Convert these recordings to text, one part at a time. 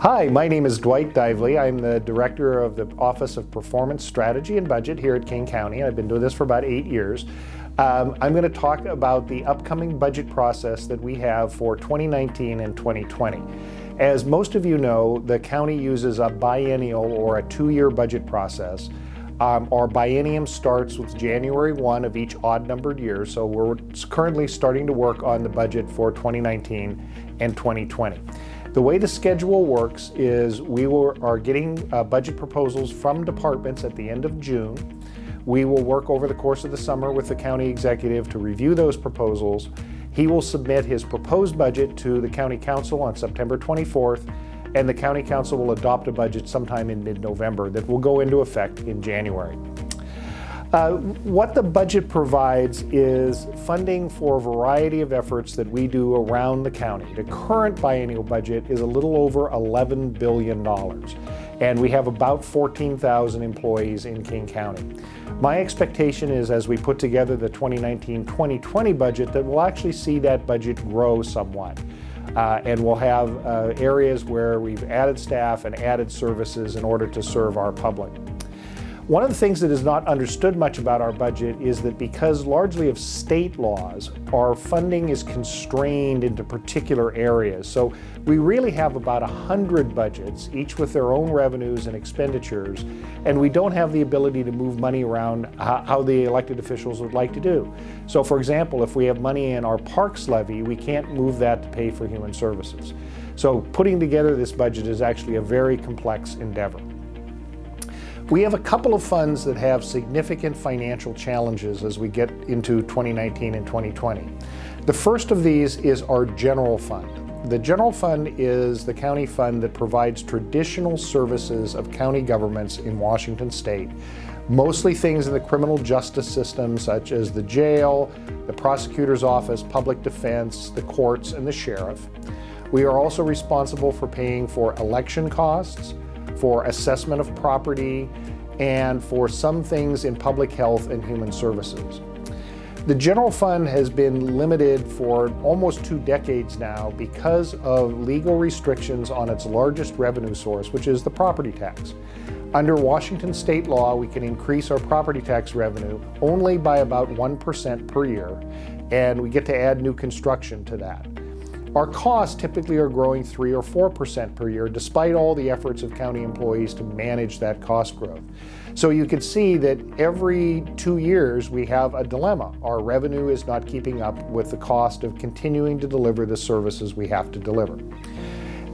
Hi, my name is Dwight Dively. I'm the Director of the Office of Performance Strategy and Budget here at King County. I've been doing this for about eight years. Um, I'm going to talk about the upcoming budget process that we have for 2019 and 2020. As most of you know, the county uses a biennial or a two-year budget process. Um, our biennium starts with January 1 of each odd numbered year, so we're currently starting to work on the budget for 2019 and 2020. The way the schedule works is we are getting uh, budget proposals from departments at the end of June. We will work over the course of the summer with the county executive to review those proposals. He will submit his proposed budget to the county council on September 24th, and the county council will adopt a budget sometime in mid-November that will go into effect in January. Uh, what the budget provides is funding for a variety of efforts that we do around the county. The current biennial budget is a little over $11 billion, and we have about 14,000 employees in King County. My expectation is as we put together the 2019-2020 budget that we'll actually see that budget grow somewhat. Uh, and we'll have uh, areas where we've added staff and added services in order to serve our public. One of the things that is not understood much about our budget is that because largely of state laws, our funding is constrained into particular areas. So we really have about 100 budgets, each with their own revenues and expenditures, and we don't have the ability to move money around how the elected officials would like to do. So for example, if we have money in our parks levy, we can't move that to pay for human services. So putting together this budget is actually a very complex endeavor. We have a couple of funds that have significant financial challenges as we get into 2019 and 2020. The first of these is our general fund. The general fund is the county fund that provides traditional services of county governments in Washington state, mostly things in the criminal justice system such as the jail, the prosecutor's office, public defense, the courts, and the sheriff. We are also responsible for paying for election costs, for assessment of property, and for some things in public health and human services. The general fund has been limited for almost two decades now because of legal restrictions on its largest revenue source, which is the property tax. Under Washington state law, we can increase our property tax revenue only by about 1% per year, and we get to add new construction to that. Our costs typically are growing 3 or 4% per year, despite all the efforts of county employees to manage that cost growth. So you can see that every two years we have a dilemma. Our revenue is not keeping up with the cost of continuing to deliver the services we have to deliver.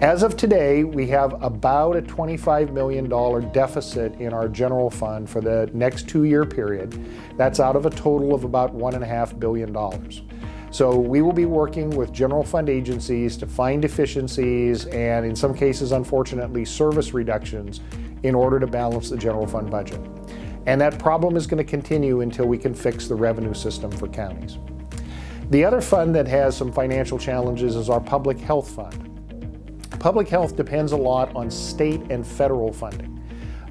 As of today, we have about a $25 million deficit in our general fund for the next two year period. That's out of a total of about $1.5 billion. So we will be working with general fund agencies to find efficiencies and in some cases, unfortunately, service reductions in order to balance the general fund budget. And that problem is going to continue until we can fix the revenue system for counties. The other fund that has some financial challenges is our public health fund. Public health depends a lot on state and federal funding.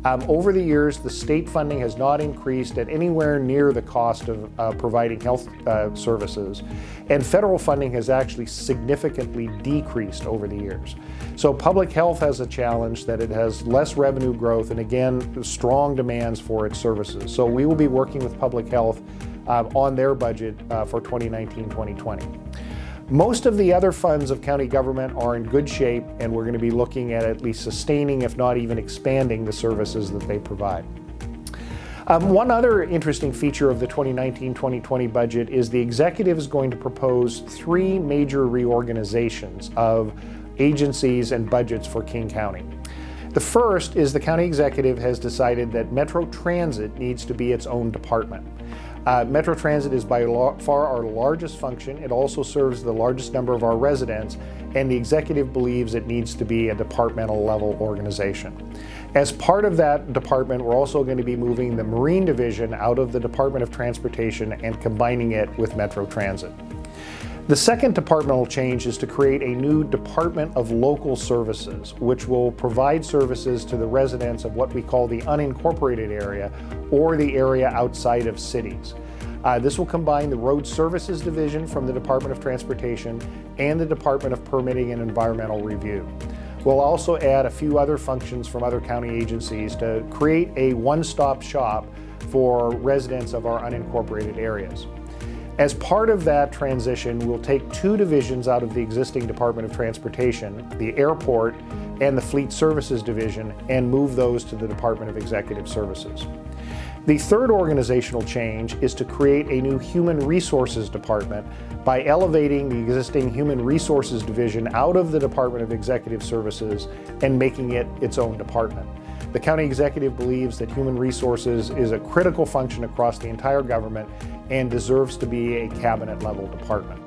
Um, over the years, the state funding has not increased at anywhere near the cost of uh, providing health uh, services, and federal funding has actually significantly decreased over the years. So public health has a challenge that it has less revenue growth and again, strong demands for its services. So we will be working with public health uh, on their budget uh, for 2019-2020. Most of the other funds of county government are in good shape and we're going to be looking at at least sustaining, if not even expanding, the services that they provide. Um, one other interesting feature of the 2019-2020 budget is the executive is going to propose three major reorganizations of agencies and budgets for King County. The first is the county executive has decided that Metro Transit needs to be its own department. Uh, Metro Transit is by far our largest function. It also serves the largest number of our residents, and the executive believes it needs to be a departmental level organization. As part of that department, we're also going to be moving the Marine Division out of the Department of Transportation and combining it with Metro Transit. The second departmental change is to create a new Department of Local Services, which will provide services to the residents of what we call the unincorporated area or the area outside of cities. Uh, this will combine the Road Services Division from the Department of Transportation and the Department of Permitting and Environmental Review. We'll also add a few other functions from other county agencies to create a one-stop shop for residents of our unincorporated areas. As part of that transition, we'll take two divisions out of the existing Department of Transportation, the airport and the Fleet Services Division, and move those to the Department of Executive Services. The third organizational change is to create a new Human Resources Department by elevating the existing Human Resources Division out of the Department of Executive Services and making it its own department. The county executive believes that human resources is a critical function across the entire government and deserves to be a cabinet level department.